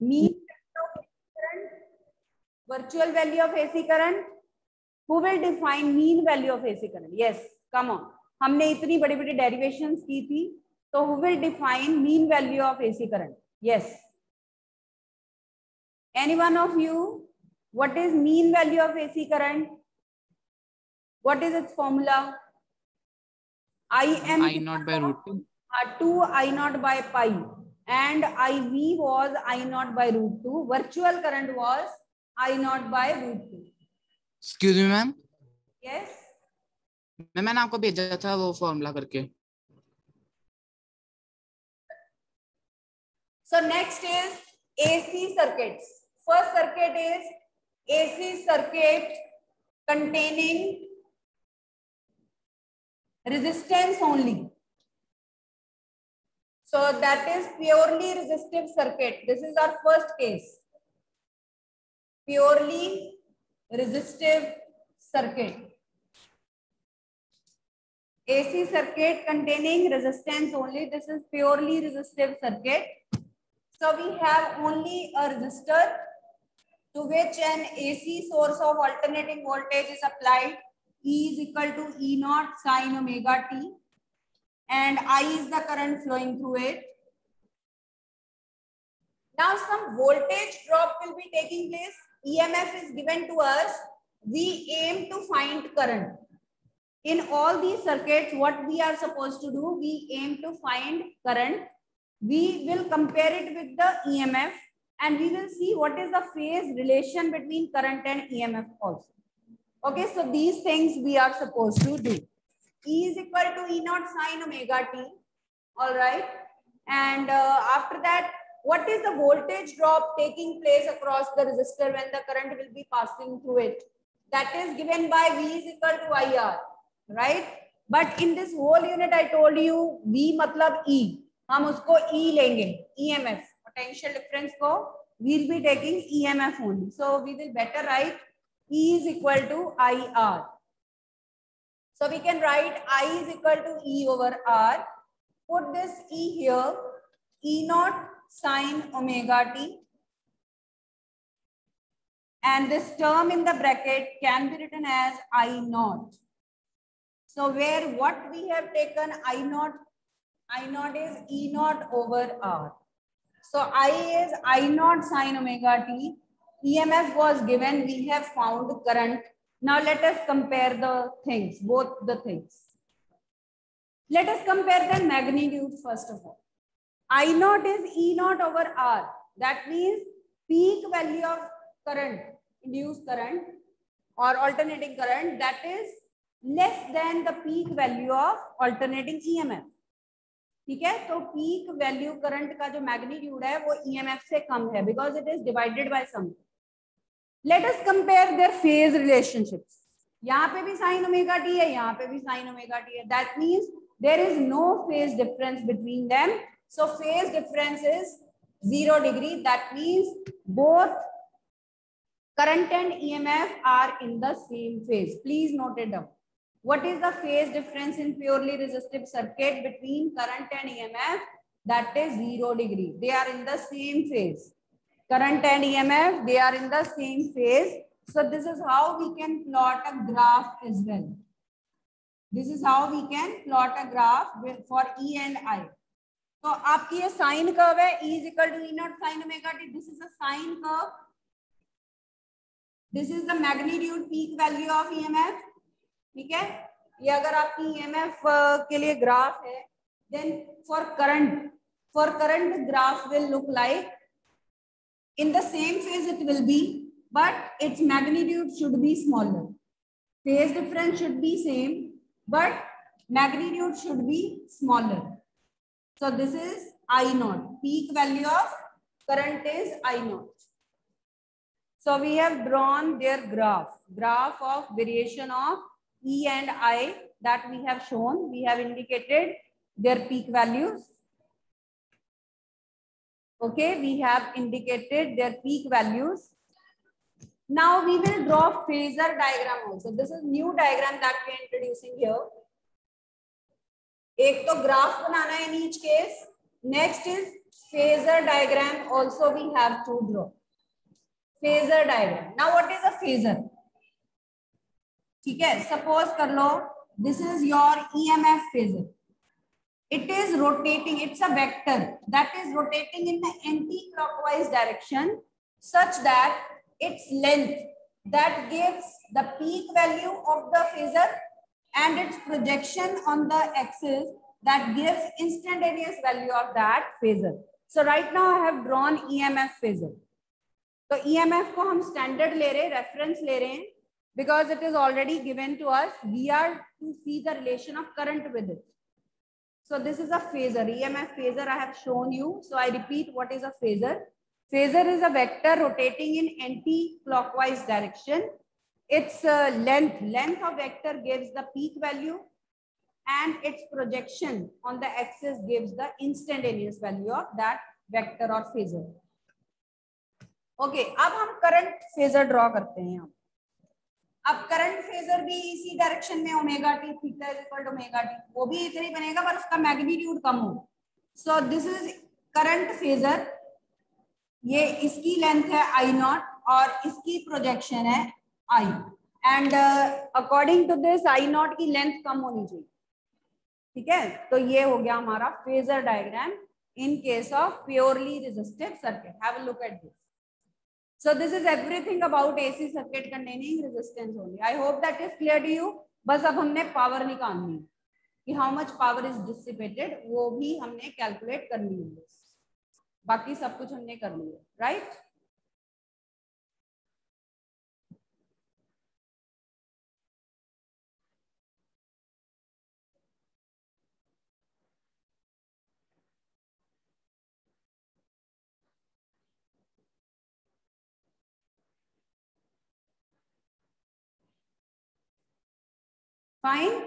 mean virtual value of AC current who will define mean value of AC current yes come on हमने इतनी बड़ी बड़ी derivations की थी तो who will define mean value of AC current yes any one of you what is mean value of AC current what is its formula I am I naught by root 2 uh, 2 I naught by pi and IV was I naught by root 2. Virtual current was I naught by root 2. Excuse me, ma'am. Yes. मैं मैंने आपको भेजा था वो formula करके So next is AC circuits. First circuit is AC circuit containing resistance only. so that is purely resistive circuit. This is our first case. Purely resistive circuit. AC circuit containing resistance only. This is purely resistive circuit. So we have only a resistor to which an AC source of alternating voltage is applied. E is equal to E naught sine omega t and I is the current flowing through it. Now some voltage drop will be taking place. EMF is given to us. We aim to find current. In all these circuits, what we are supposed to do, we aim to find current. We will compare it with the EMF and we will see what is the phase relation between current and EMF also. Okay, so these things we are supposed to do. E is equal to E naught sine omega t. All right. And uh, after that, what is the voltage drop taking place across the resistor when the current will be passing through it? That is given by V is equal to IR. Right. But in this whole unit, I told you V matlab E. हम उसको E लेंगे EMF potential difference को we'll be taking EMF only. So we will better write E is equal to IR. So we can write I is equal to E over R. Put this E here, E naught sine omega t. And this term in the bracket can be written as I naught. So where what we have taken I naught, I naught is E naught over R. So I is I naught sine omega t. EMF was given, we have found current now let us compare the things, both the things. Let us compare the magnitudes first of all. I naught is E naught over R. That means peak value of current, induced current or alternating current that is less than the peak value of alternating EMF. ठीक है तो peak value current का जो magnitude है वो EMF से कम है because it is divided by something let us compare their phase relationships यहाँ पे भी साइन ओमेगा टी है यहाँ पे भी साइन ओमेगा टी है that means there is no phase difference between them so phase difference is zero degree that means both current and emf are in the same phase please note it down what is the phase difference in purely resistive circuit between current and emf that is zero degree they are in the same phase Current and EMF, they are in the same phase. So this is how we can plot a graph as well. This is how we can plot a graph for E and I. So आपकी ये sine curve है E is equal to E naught sine omega t. This is a sine curve. This is the magnitude peak value of EMF. ठीक है ये अगर आपकी EMF के लिए ग्राफ है then for current for current graph will look like in the same phase it will be, but its magnitude should be smaller. Phase difference should be same, but magnitude should be smaller. So this is I naught. Peak value of current is I naught. So we have drawn their graph, graph of variation of E and I that we have shown. We have indicated their peak values Okay, we have indicated their peak values. Now we will draw phasor diagram also. This is new diagram that we are introducing here. एक तो graph बनाना है in each case next is phasor diagram also we have to draw. Phasor diagram. Now what is a phasor? ठीक है suppose कर लो this is your EMF phasor it is rotating it's a vector that is rotating in the anti-clockwise direction such that its length that gives the peak value of the phasor and its projection on the axis that gives instantaneous value of that phasor so right now i have drawn emf phasor तो EMF को हम standard ले रहे हैं reference ले रहे हैं because it is already given to us we are to see the relation of current with it So this is a phasor emf phasor i have shown you so i repeat what is a phasor phasor is a vector rotating in anti-clockwise direction its uh, length length of vector gives the peak value and its projection on the axis gives the instantaneous value of that vector or phasor okay, अब हम current phasor draw करते हैं यहाँ अब current phasor भी इसी direction में omega t theta equal to omega t वो भी इतना ही बनेगा, पर उसका मैग्नीट्यूड कम हो। So this is current phasor ये इसकी लेंथ है आई नॉट और इसकी प्रोजेक्शन है I and according to this I naught की लेंथ कम होनी चाहिए। ठीक है? तो ये हो गया हमारा phasor diagram in case of purely resistive circuit have a look at this So this is everything about AC circuit containing resistance only. I hope that is clear to you. बस अब हमने power निकालनी है कि much power is dissipated wo वो भी हमने karni है बाकी सब कुछ हमने कर लिया राइट फाइन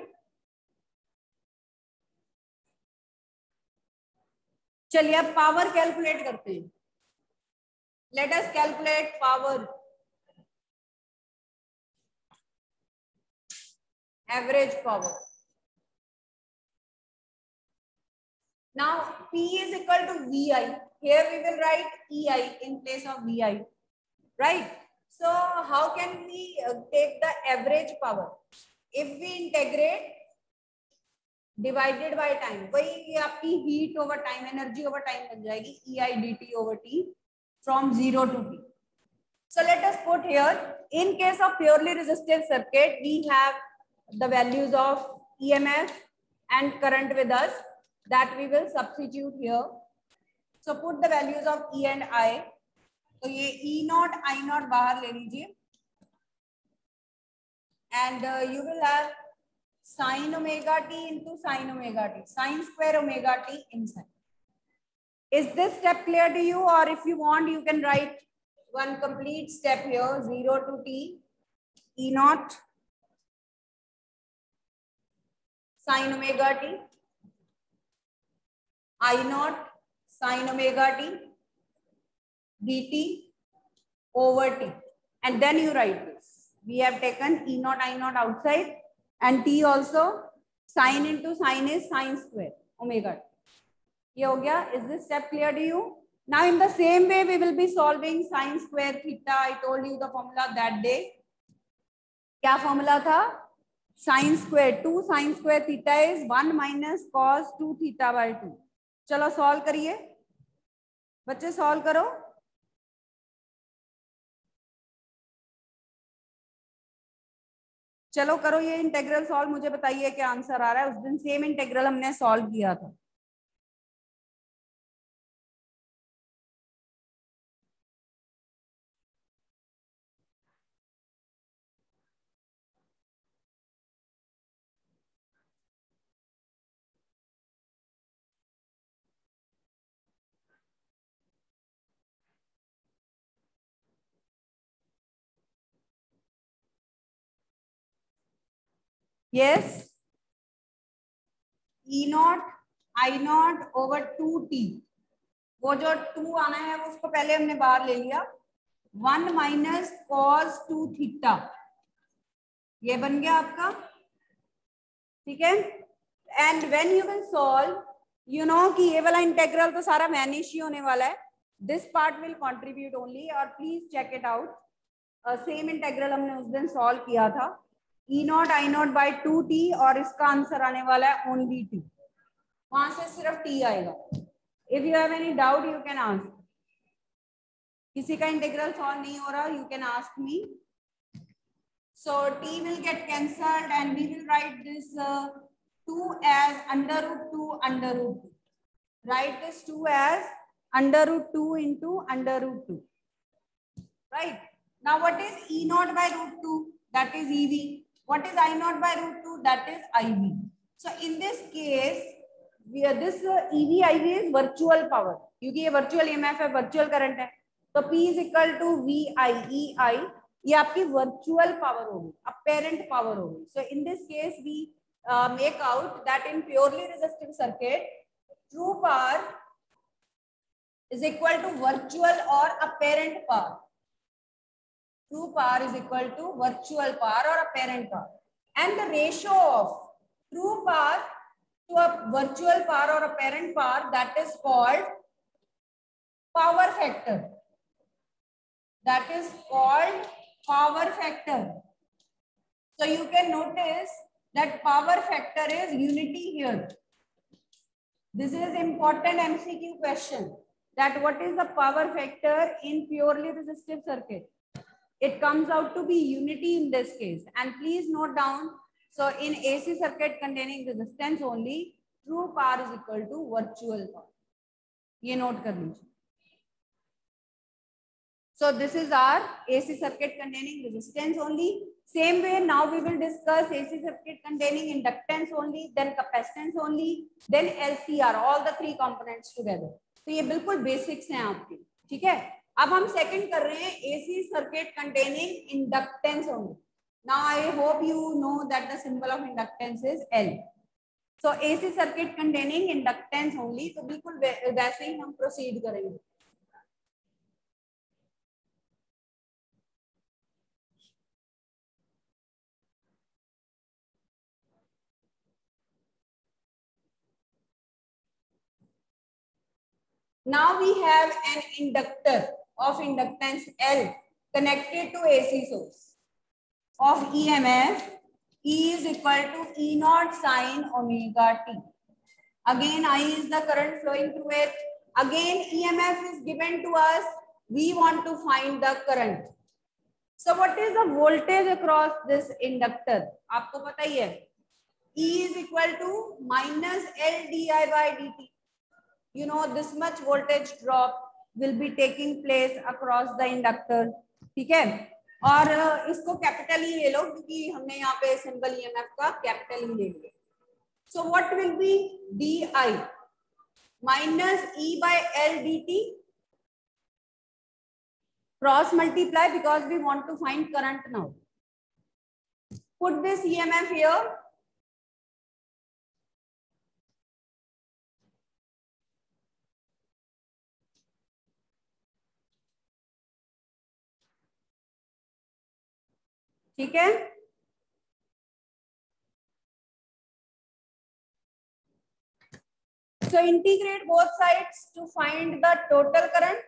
चलिए अब पावर कैलकुलेट करते हैं। Let us calculate power average power now P is equal to V I here we will write E I in place of V I write so how can we take the average power if we integrate divided by time वही आपकी heat over time energy over time बन जाएगी E I d t over T from zero to T so let's put here in case of purely resistive circuit we have the values of E M F and current with us that we will substitute here so put the values of E and I तो ये E naught I naught बाहर ले लीजिए। And uh, you will have sine omega t into sine omega t, sine square omega t inside. Is this step clear to you or if you want, you can write one complete step here, 0 to t, e naught, sine omega t, i naught, sine omega t, dt over t. And then you write this. We have taken E naught I naught outside and T also sine into sine is sine square omega. ये हो गया is this step clear to you? Now in the same way we will be solving sine square theta. I told you the formula that day. क्या formula था? Sine square two sine square theta is one minus cos two theta by two. चलो solve करिए बच्चे solve करो चलो करो ये integral solve मुझे बताइए क्या आंसर आ रहा है? उस दिन सेम इंटेग्रल हमने सॉल्व किया था। Yes? E I naught over two t वो जो टू आना है, उसको पहले हमने बाहर ले लिया। One minus cos two theta ये बन गया आपका। ठीक है? And when you will solve you know कि ये वाला इंटेग्रल तो सारा मैनिश ही होने वाला है। This part will contribute only और please check it out same integral हमने उस दिन सॉल्व किया था। E naught I naught by two t और इसका आंसर आने वाला है ओनली टी वहाँ से सिर्फ़ टी आएगा if you have any doubt you can ask किसी का इंटेग्रल सॉल्व नहीं हो रहा you can ask me so t will get cancelled and we will write this uh, 2 as under root 2 under root 2 write this 2 as under root 2 into under root 2 right now what is e naught by root 2 that is ev what is i naught by root 2 that is iv so in this case we are this uh, ev iv is virtual power क्योंकि ये virtual EMF है virtual current है तो P is equal to V I E I ये आपकी virtual power होगी apparent power होगी so in this case we make out that in purely resistive circuit true power is equal to virtual or apparent power true power is equal to virtual power or apparent power and the ratio of true power to a virtual power or apparent power that is called power factor that is called power factor. So you can notice that power factor is unity here. This is important MCQ question that what is the power factor in purely resistive circuit? It comes out to be unity in this case. And please note down, so in AC circuit containing resistance only, true power is equal to virtual power. ये note कर लीजिए So this is our AC circuit containing resistance only. Same way now we will discuss AC circuit containing inductance only, then capacitance only, then LCR, all the three components together. तो ये बिल्कुल basics हैं आपके ठीक है अब हम second कर रहे हैं AC circuit containing inductance only now I hope you know that the symbol of inductance is L so AC circuit containing inductance only तो बिल्कुल वैसे ही हम प्रोसीड करेंगे. Now we have an inductor. of inductance L connected to AC source of EMF E is equal to E naught sine omega t. Again, I is the current flowing through it. Again, EMF is given to us. We want to find the current. So what is the voltage across this inductor? आपको पता ही है. E is equal to minus L di by dt. you know this much voltage drop will be taking place across the inductor, ठीक है? और इसको capital ही e ले लो, क्योंकि हमने यहाँ पे सिंबल एफ़ का कैपिटल ही e ले लिया। So what will be d i minus E by L d t cross multiply because we want to find current now put this F here ठीक है so integrate both sides to find the total current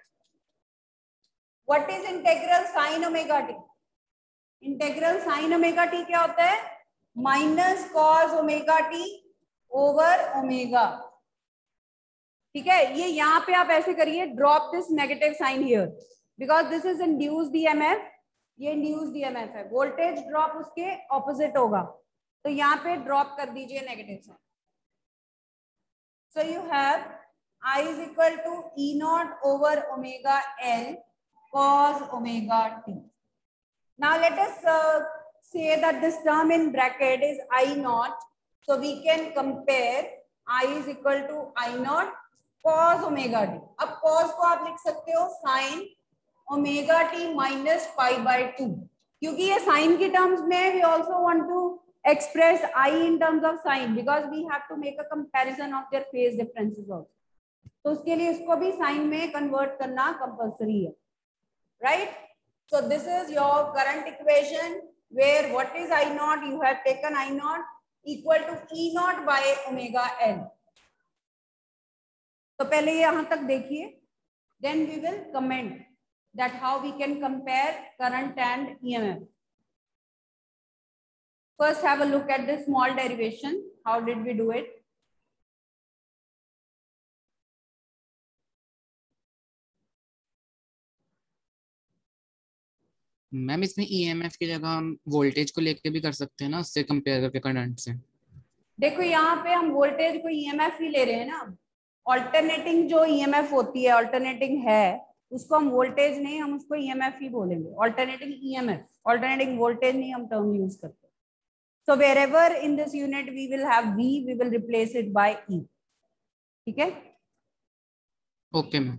what is integral sin omega t integral sin omega t क्या होता है minus cos omega t over omega ठीक है ये यहाँ पे आप ऐसे करिए drop this negative sign here because this is induced EMF ये इंड्यूस ईएमएफ है। वोल्टेज ड्रॉप उसके ऑपोजिट होगा। तो यहाँ पे ड्रॉप कर दीजिए नेगेटिव से so you have I is equal to E naught over omega L cos omega t now let us say that this term in bracket is I naught so we can compare I is equal to I naught cos omega d अब cos को आप लिख सकते हो sine omega t minus five by two क्योंकि ये sine की terms में we also want to express I in terms of sine because we have to make a comparison of their phase differences also तो उसके लिए इसको भी sine में कन्वर्ट करना कंपल्सरी है। Right so this is your current equation where what is I naught you have taken I naught equal to E naught by omega L तो पहले यहाँ तक देखिए then we will comment that how we can compare current and EMF first have a look at this small derivation. How did we do it? Ma'am इसमें EMF की जगह हम voltage को लेके भी कर सकते हैं ना उससे कंपेयर करके करंट से। देखो यहाँ पे हम वोल्टेज को ईएमएफ ही ले रहे हैं ना। ऑल्टरनेटिंग जो ईएमएफ होती है ऑल्टरनेटिंग है उसको हम वोल्टेज नहीं हम उसको ईएमएफ ही बोलेंगे। ऑल्टरनेटिंग ईएमएफ ऑल्टरनेटिंग वोल्टेज नहीं हम टर्म यूज़ करते। So wherever in this unit we will have we we will replace it by E ठीक है? ओके मैम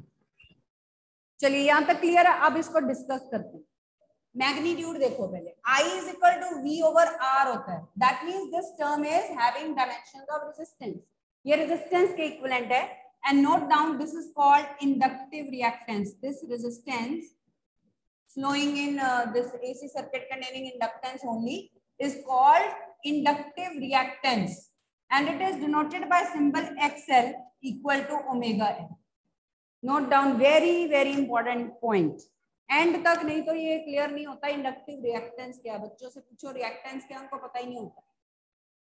चलिए यहाँ तक क्लियर है? अब इसको डिस्कस करते हैं। मैग्नीट्यूड देखो पहले। I is equal to V over R होता है। That means this term is having dimensions of resistance ये रेजिस्टेंस के इक्विवेलेंट है। And note down this is called inductive reactance this resistance flowing in uh, this AC circuit containing inductance only is called inductive reactance and it is denoted by symbol XL equal to omega L. Note down very very important point. End तक नहीं तो ये clear नहीं होता inductive reactance क्या बच्चों से पूछो रिएक्टेंस क्या उनको पता ही नहीं होता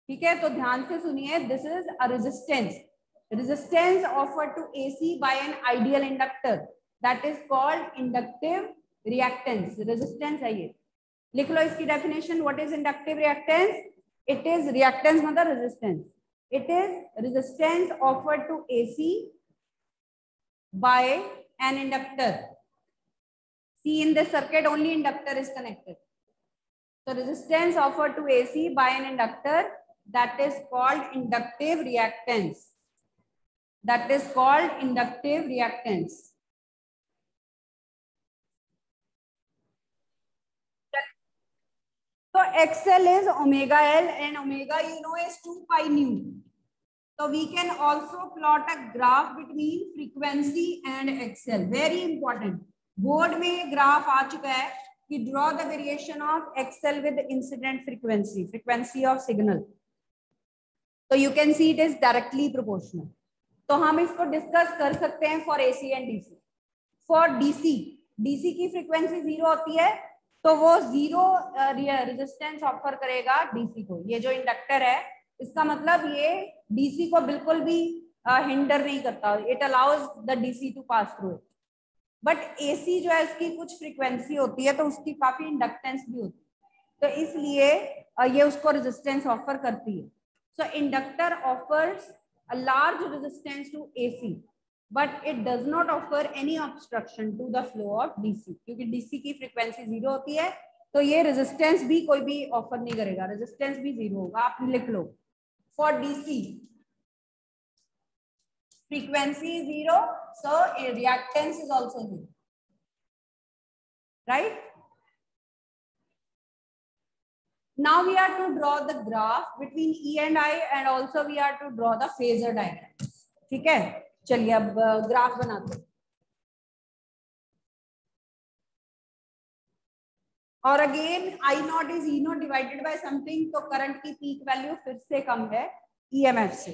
ठीक है तो ध्यान से सुनिए this is a resistance Resistance offer to AC by an ideal inductor that is called inductive reactance resistance है ये लिख लो इसकी definition what is inductive reactance it is reactance मतलब resistance it is resistance offer to AC by an inductor See in the circuit only inductor is connected. So resistance offered to AC by an inductor that is called inductive reactance. That is called inductive reactance. So XL is omega L and omega you know is 2 pi nu. So we can also plot a graph between frequency and XL. Very important. Board में graph आ चुका है कि draw the variation of XL with incident frequency frequency of signal तो you can see it is directly proportional तो हम इसको discuss कर सकते हैं for AC and DC for DC DC की फ्रीक्वेंसी ज़ीरो होती है तो वो ज़ीरो रेजिस्टेंस ऑफ़र करेगा डीसी को। ये जो इंडक्टर है इसका मतलब ये डीसी को बिल्कुल भी हिंडर uh, नहीं करता। It allows the DC to pass through it but AC जो है उसकी कुछ फ्रीक्वेंसी होती है तो उसकी काफ़ी इंडक्टेंस भी होती है। तो इसलिए ये उसको रेजिस्टेंस ऑफ़र करती है। So inductor offers a large resistance to AC but it does not offer any obstruction to the flow of DC क्योंकि डीसी की फ्रीक्वेंसी ज़ीरो होती है तो ये रेजिस्टेंस भी कोई भी ऑफ़र नहीं करेगा। रेजिस्टेंस भी ज़ीरो होगा, आप लिख लो। For DC frequency zero, so reactance is also zero, right? Now we are to draw the graph between e and i and also we are to draw the phasor diagrams. ठीक है? चलिए अब graph बनाते हैं। और again I naught is E naught divided by something तो current की peak value फिर से कम है ईएमएफ से।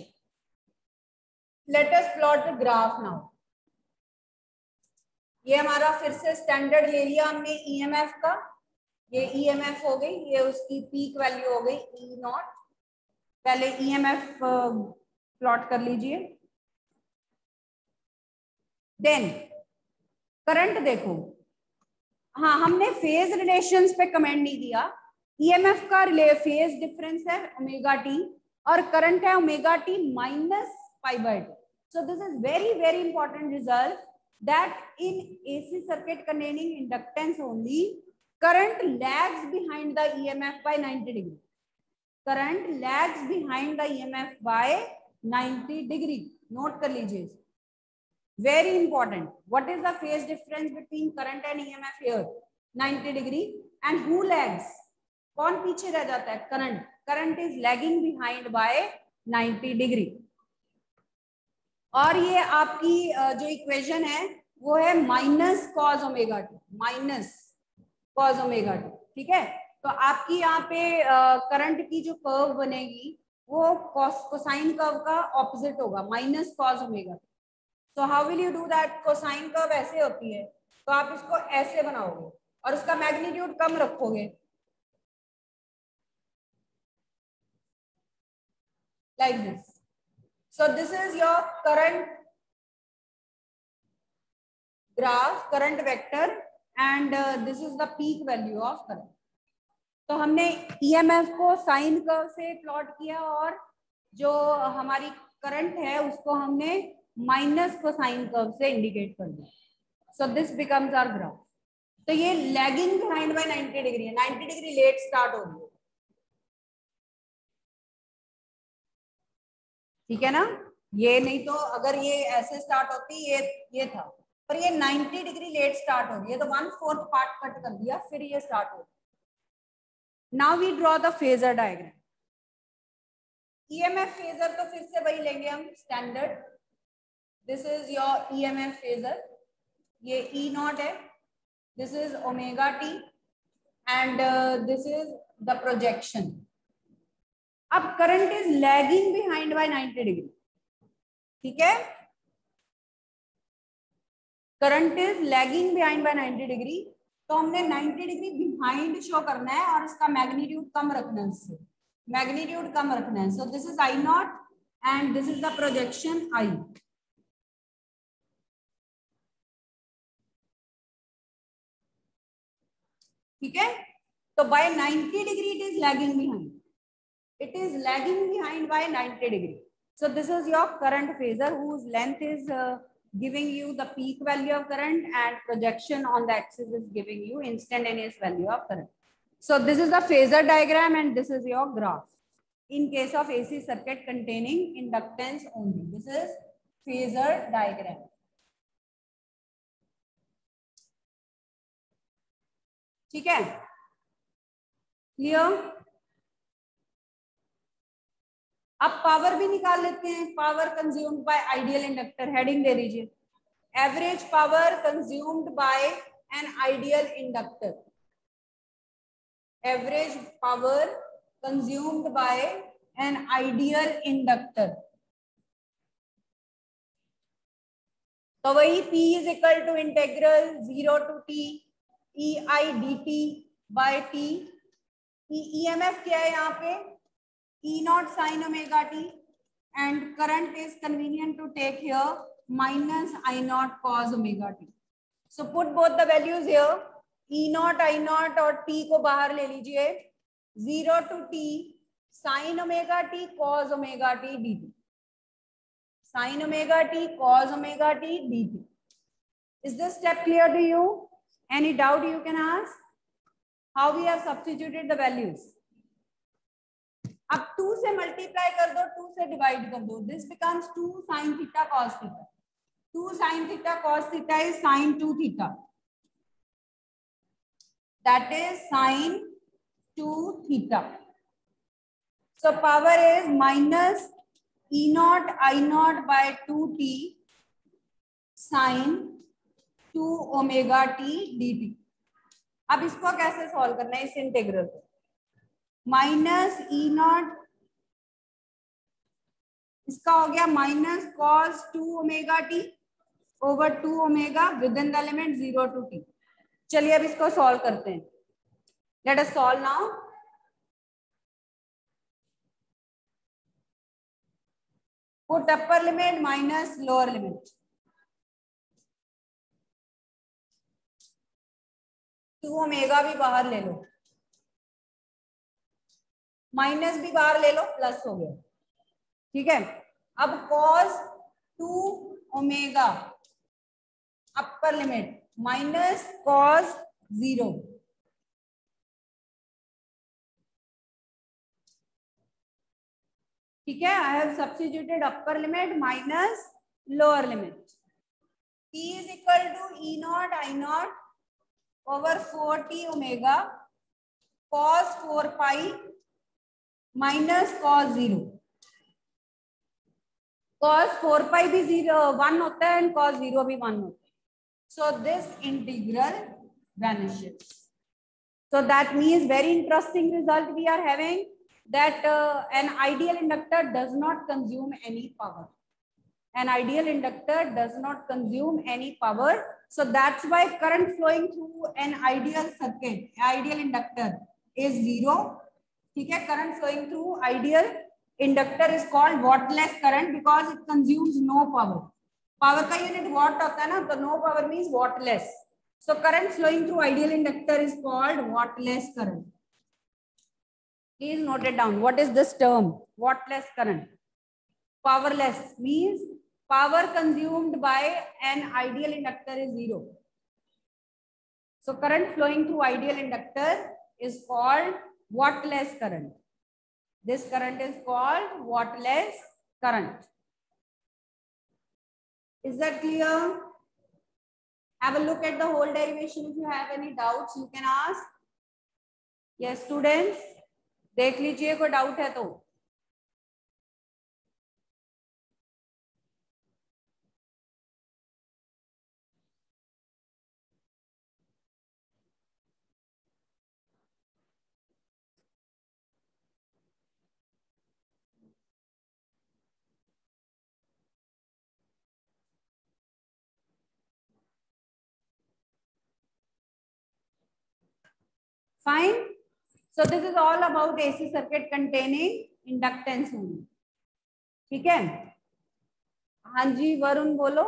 Let us plot graph now ये हमारा फिर से स्टैंडर्ड ले लिया हमने ईएमएफ का। ये ईएमएफ हो गई ये उसकी पीक वैल्यू हो गई ई नॉट पहले ईएमएफ प्लॉट कर लीजिए। देन करंट देखो। हाँ हमने फ़ेज़ रिलेशंस पे कमेंट नहीं दिया। ईएमएफ का रिले फ़ेज़ डिफरेंस है ओमेगा टी और करंट है omega t minus pi by 2. So this is very, very important result that in AC circuit containing inductance only, current lags behind the EMF by 90 degree. Current lags behind the EMF by 90 degree. Note kar lijiye. Very important. What is the phase difference between current and EMF here? 90 degree. And who lags? कौन पीछे रह जाता है current current is lagging behind by 90 degree और ये आपकी जो equation है वो है minus cos omega t minus cos omega t ठीक है? तो आपकी यहाँ पे करंट की जो कर्व बनेगी, वो कोसाइन कर्व का ऑपोजिट होगा minus cos omega so how will you do that cosine curve ऐसे होती है तो आप इसको ऐसे बनाओगे और उसका मैग्नीट्यूड कम रखोगे। Like this. So this is your current graph, current vector and this is the peak value of current. तो हमने ईएमएफ e को साइन कर्व से प्लॉट किया और जो हमारी करंट है, उसको हमने माइनस को साइन कर्व से इंडिकेट कर दिया। So this becomes our graph तो ये लैगिंग बिहाइंड बाय 90 डिग्री है। 90 डिग्री लेट स्टार्ट हो रही है। ठीक है ना? ये नहीं तो अगर ये ऐसे स्टार्ट होती, ये ये था। पर ये 90 डिग्री लेट स्टार्ट हो रही है तो वन फोर्थ पार्ट कट कर दिया, फिर ये स्टार्ट हो now we draw the phasor diagram EMF phasor तो फिर से वही लेंगे हम standard this is your EMF phasor ये ई e नॉट है। This is omega t and this is the projection अब current is lagging behind by 90 degree ठीक है? Current is lagging behind by 90 degree तो हमने 90 डिग्री बिहाइंड शो करना है और इसका मैग्नीट्यूड कम रखना है इससे। मैग्नीट्यूड कम रखना है। So this is I naught and this is the projection I ठीक है? तो by 90 degree it is lagging behind it is lagging behind by 90 degree. So this is your current phasor whose length is uh, giving you the peak value of current and projection on the axis is giving you instantaneous value of current. So this is the phasor diagram and this is your graph. In case of AC circuit containing inductance only. This is phasor diagram. ठीक है clear अब power भी निकाल लेते हैं। Power consumed by ideal inductor heading दे दीजिए। Average power consumed by an ideal inductor average power consumed by an ideal inductor तो वही P is equal to integral zero to t E I d t by t E M F क्या है यहाँ पे? E naught sine omega t and current is convenient to take here minus I naught cos omega t. So put both the values here. E naught I naught और t को बाहर ले लीजिए zero to t sin omega t cos omega t dt. Sin omega t cos omega t dt. Is this step clear to you? Any doubt you can ask? How we have substituted the values? अब two से multiply कर दो two से divide कर दो। This becomes two sine theta cos theta two sine theta cos theta is sine two theta that is sine 2 theta. So, power is minus E naught, I naught by 2t sine 2 omega t dt. अब इसको कैसे solve करना है? इस integral को। Minus E naught, इसका हो गया minus cos two omega t over two omega within the element zero to t. चलिए अब इसको सॉल्व करते हैं। Let us solve now put upper limit minus lower limit two omega भी बाहर ले लो। माइनस भी बाहर ले लो प्लस हो गया। ठीक है? अब cos two omega upper limit minus cos zero ठीक है? I have substituted upper limit minus lower limit T is equal to E naught, I naught over 4T omega cos 4 pi minus cos zero cos four pi भी zero one होता है and cos zero भी one होता है so this integral vanishes so that means very interesting result we are having that uh, an ideal inductor does not consume any power An ideal inductor does not consume any power. So that's why current flowing through an ideal circuit, ideal inductor is zero. ठीक है current flowing through ideal inductor is called wattless current because it consume no power power का unit watt होता है ना तो no power mean wattless so current flowing through ideal inductor is called wattless current please note it down what is this term wattless current powerless means power consumed by an ideal inductor is zero so current flowing through ideal inductor is called wattless current. This current is called wattless current. Is that clear? Have a look at the whole derivation. If you have any doubts, you can ask. Yes, students. देख लीजिए कोई doubt है तो Fine. So this is all about AC circuit containing inductance only. ठीक है हाँ जी वरुण बोलो